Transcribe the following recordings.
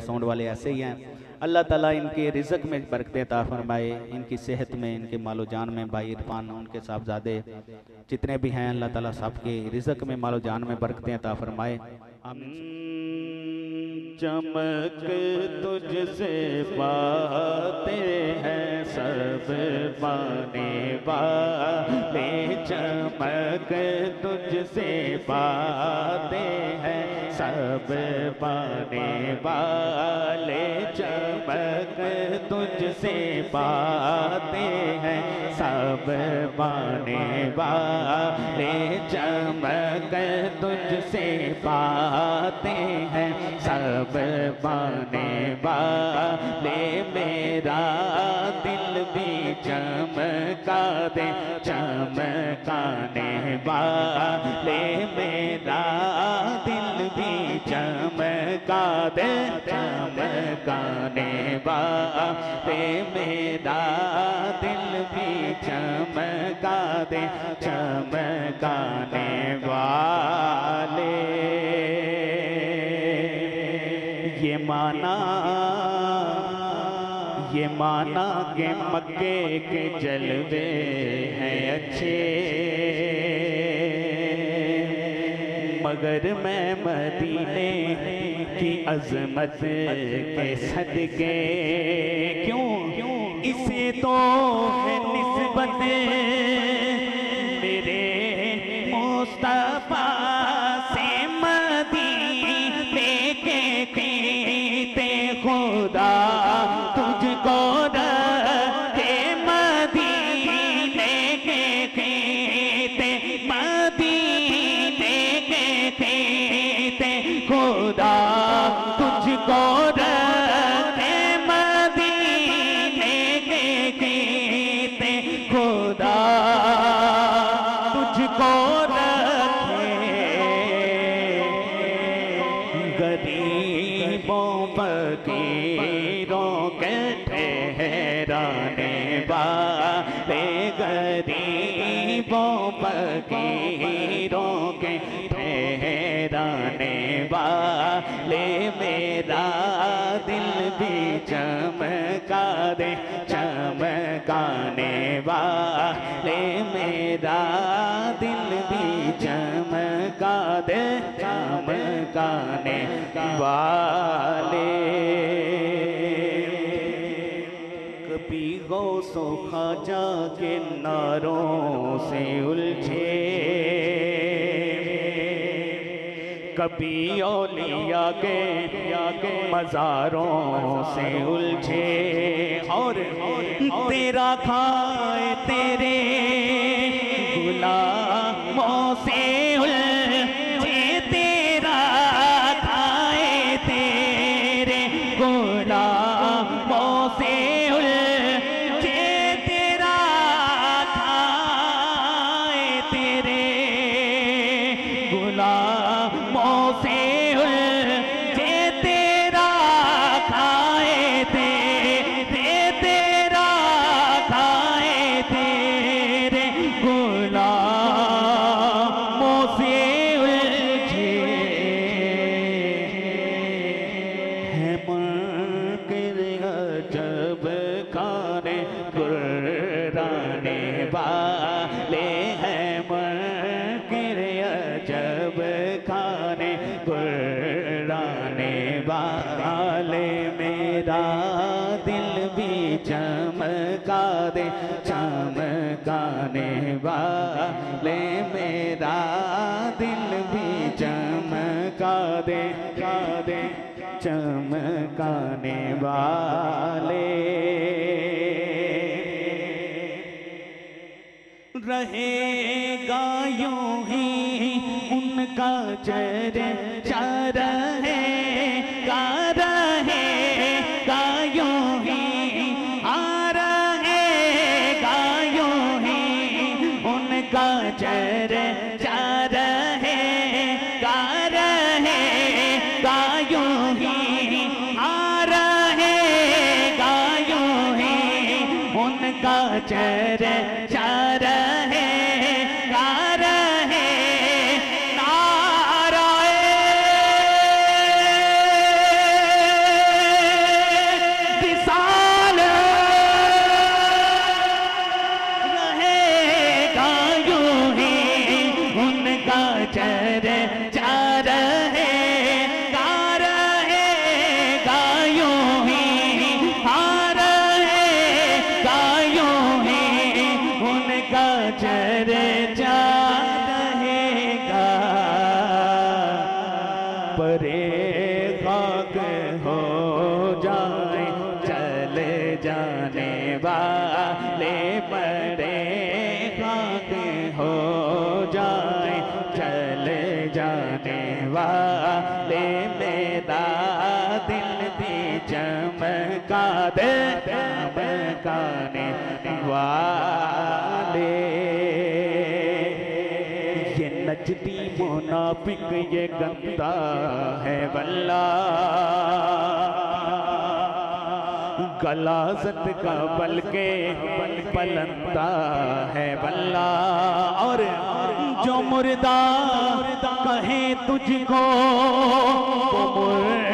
Sound वाले ऐसे ही हैं। अल्लाह ताला इनके रिजक में बरकत अता फरमाए, इनकी सेहत में, इनके मालो जान में, भाई इरफान, उनके साहबजादे, जितने भी हैं, अल्लाह ताला सबके रिजक में मालो जान में बरकत अता फरमाए। चमक तुझसे पाते हैं, सब पाने वाले चमक तुझसे पाते हैं सब पाने वाले चमक तुझसे पाते हैं। सब पाने वाले चमक तुझसे पाते हैं। सब पाने वाले, मेरा दिल भी चमका दे चमकाने वाले, मेरा दे चमकाने वाले मेरा दिल भी चमका दे चमकाने वाले। ये माना ये माना के मक्के के जलवे हैं अच्छे। मगर मैं मदीने की अजमत के सदके क्यों? क्यों इसे तो है निस्बत मेरे मुस्तफ़ा के कीते खुदा तुझको रखे, मदीने के कीते खुदा तुझको रखे। गरीबों फकीरों के ठहराने वाले मेरा दिल भी चमका दे चमकाने वाले मेरा दिल भी चमका दे चमकाने वाले कभी गौसो खाजा के नारों से उलझे। कभी औलिया के या के मज़ारों से उलझे। और तेरा खाए तेरे वाले मेरा दिल भी चमका दे का दे चमकाने वाले। रहेगा यूँ ही उनका चर, चार है। जाने वाले परे खाक हो जाए, चले जाने वाले मेरा दिल भी चमका दे चमकाने वाले। ये नचती मुनाफिक ये गंदा है वल्ला। गलाजत का बल के पलंता है बल्ला। और जो मुर्दा कहे तुझको तो मुर्दा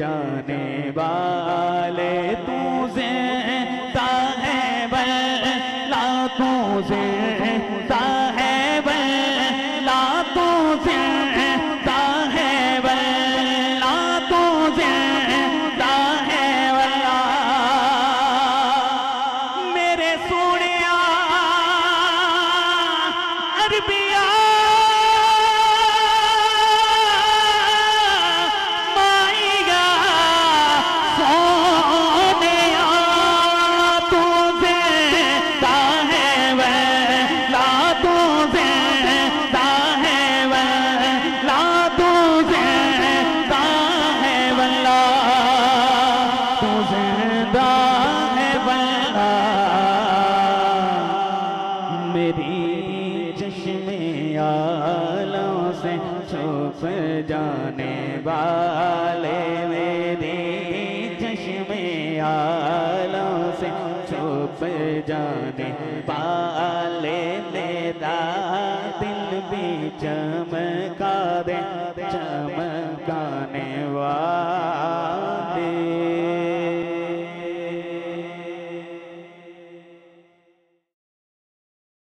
जाने वाले तू तेरी चश्मे आलों से छुप जाने वाले मेरे चश्मे आलों से छुप जाने वाले मेरा दिल भी चमका दे, चमकाने वाले